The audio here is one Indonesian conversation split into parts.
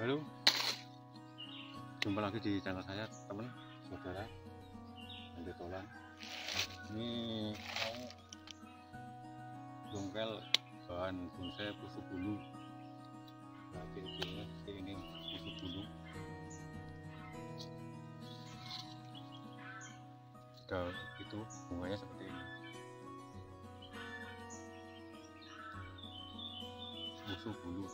Halo, jumpa lagi di channel saya teman saudara Lanjut Tolan. Ini mau dongkel bahan bonsai pusuk bulu. Nah, ciri-cirinya ini pusuk bulu. Sudah itu bunganya seperti ini. Pusuk bulu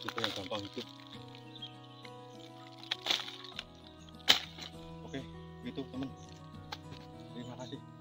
tipe yang gampang hidup oke gitu teman. Terima kasih